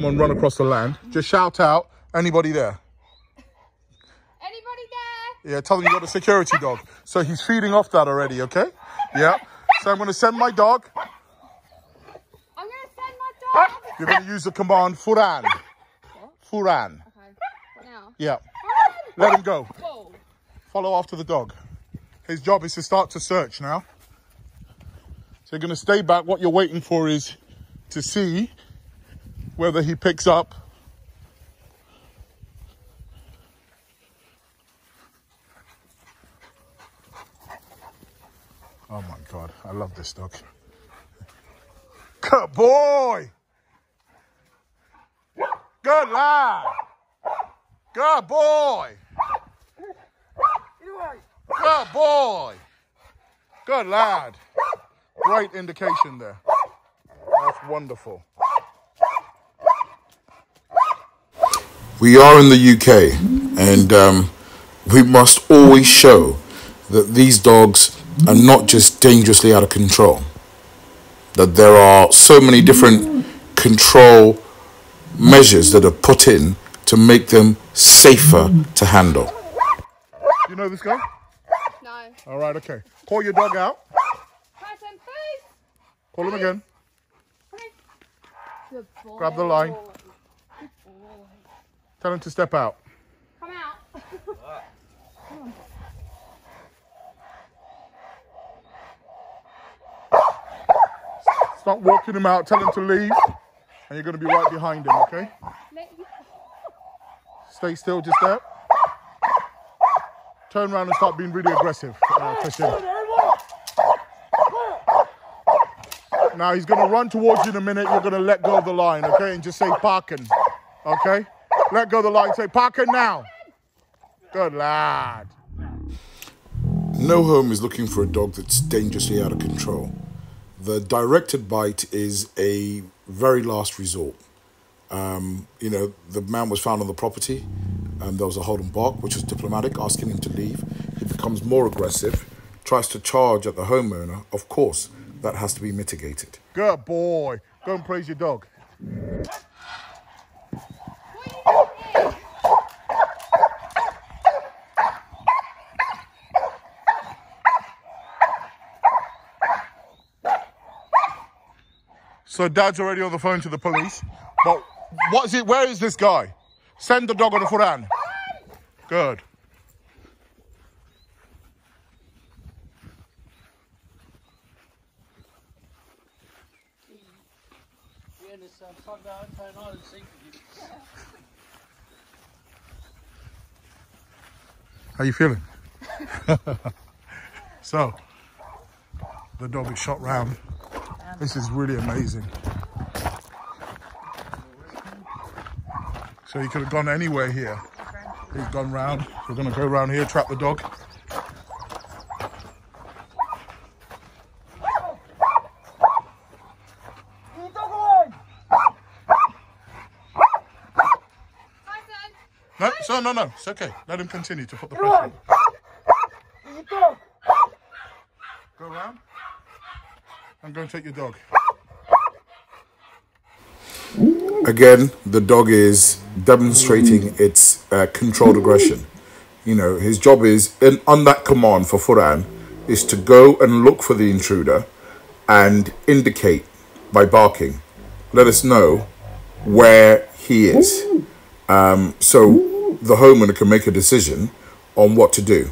Come on, run across the land. Just shout out, anybody there? Anybody there? Yeah, tell them you got a security dog. So he's feeding off that already, okay? Yeah. So I'm going to send my dog. I'm gonna send my dog. You're going to use the command Voran. Voran. Okay. What now? Yeah. Voran. Let him go. Go. Follow after the dog. His job is to start to search now. So you're going to stay back. What you're waiting for is to see whether he picks up. Oh my God, I love this dog. Good boy. Good lad. Good boy. Good boy. Good lad. Great indication there. That's wonderful. We are in the UK, and um, we must always show that these dogs are not just dangerously out of control. That there are so many different control measures that are put in to make them safer to handle. You know this guy? No. All right, okay. Call your dog out. Person, please. Call him again. Good. Grab the line. Tell him to step out. Come out. Start walking him out. Tell him to leave. And you're going to be right behind him, okay? Stay still, just there. Turn around and start being really aggressive, uh. Now he's going to run towards you in a minute. You're going to let go of the line, okay? And just say parking, okay? Let go of the line. Say parking now. Good lad. No home is looking for a dog that's dangerously out of control. The directed bite is a very last resort. Um, you know, the man was found on the property. Um, there was a hold and bark, which was diplomatic, asking him to leave. He becomes more aggressive, tries to charge at the homeowner. Of course, that has to be mitigated. Good boy. Go and praise your dog. So dad's already on the phone to the police. But what is it? Where is this guy? Send the dog on the Voran. Good. How are you feeling? so, the dog is shot round. This is really amazing. So he could have gone anywhere here. He's gone round. We're gonna go round here, trap the dog. No, so no, no, it's okay. Let him continue to put the pressure on. Go. And go and take your dog. Again, the dog is demonstrating its uh, controlled aggression. You know, his job is in, on that command for Voran is to go and look for the intruder and indicate by barking, let us know where he is. Um, so the homeowner can make a decision on what to do.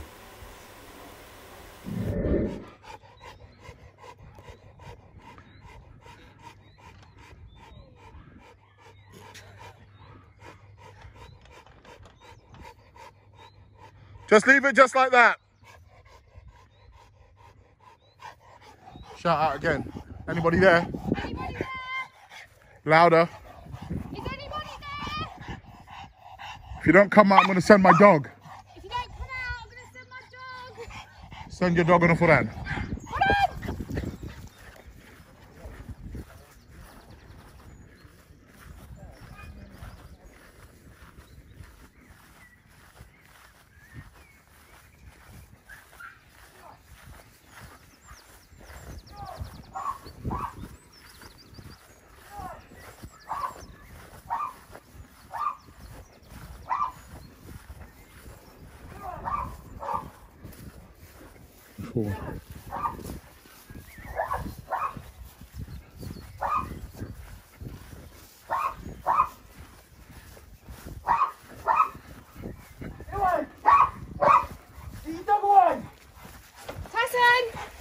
Just leave it just like that. Shout out again. Anybody there? Anybody there? Louder. Is anybody there? If you don't come out, I'm going to send my dog. If you don't come out, I'm gonna send my dog. Send your dog on a Voran. forward. Tyson!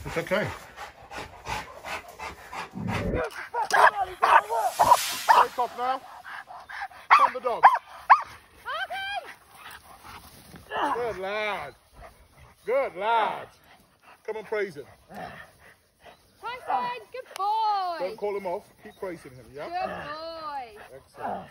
It's okay. Take off now. Come the dog. Parkin! Good lad. Good lad. Come and praise him. Tyson, good boy! Don't call him off. Keep praising him, yeah? Good boy! Excellent.